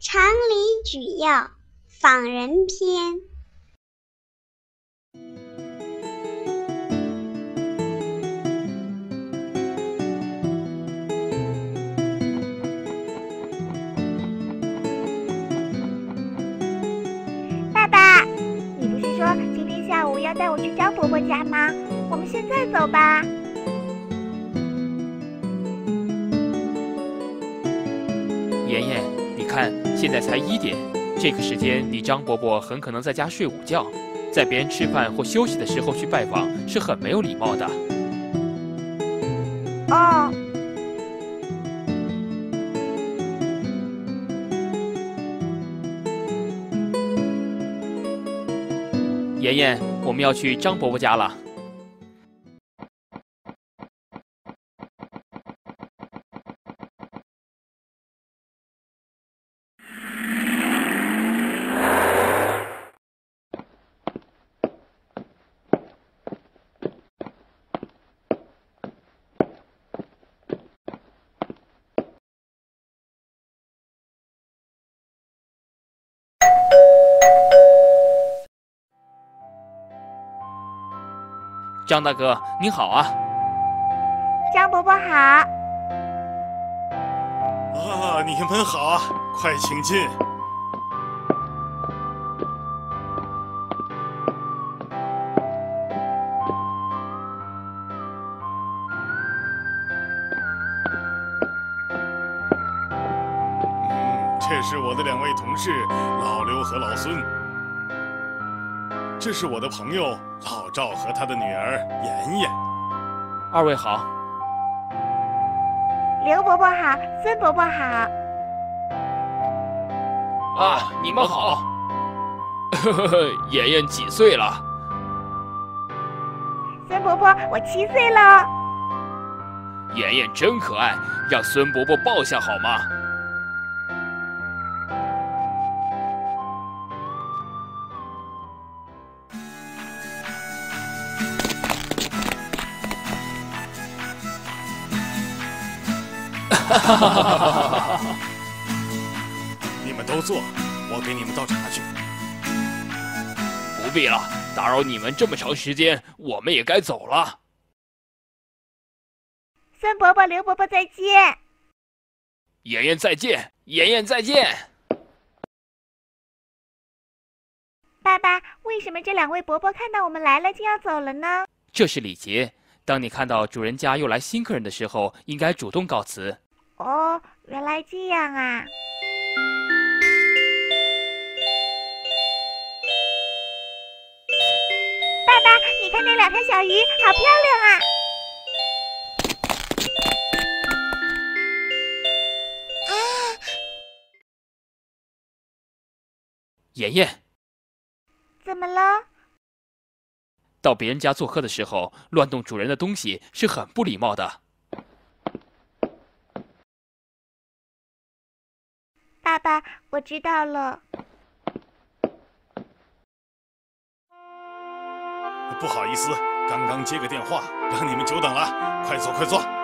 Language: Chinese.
常理举要，访人篇。爸爸，你不是说今天下午要带我去张伯伯家吗？我们现在走吧。妍妍，你看，现在才一点，这个时间你张伯伯很可能在家睡午觉，在别人吃饭或休息的时候去拜访是很没有礼貌的。啊，妍妍，我们要去张伯伯家了。张大哥，你好啊！张伯伯好。啊，你们好啊，快请进。嗯，这是我的两位同事老刘和老孙，这是我的朋友老赵和他的女儿妍妍。二位好，刘伯伯好，孙伯伯好。啊，你们好。呵呵呵，妍妍几岁了？孙伯伯，我七岁了。妍妍真可爱，让孙伯伯抱下好吗？你们都坐，我给你们倒茶去。不必了，打扰你们这么长时间，我们也该走了。孙伯伯、刘伯伯再见。妍妍再见，妍妍再见。爸爸，为什么这两位伯伯看到我们来了就要走了呢？这是礼节。当你看到主人家又来新客人的时候，应该主动告辞。哦，原来这样啊！爸爸，你看那两条小鱼，好漂亮啊！啊！妍妍，怎么了？到别人家做客的时候，乱动主人的东西是很不礼貌的。爸爸，我知道了。不好意思，刚刚接个电话，让你们久等了。快坐，快坐。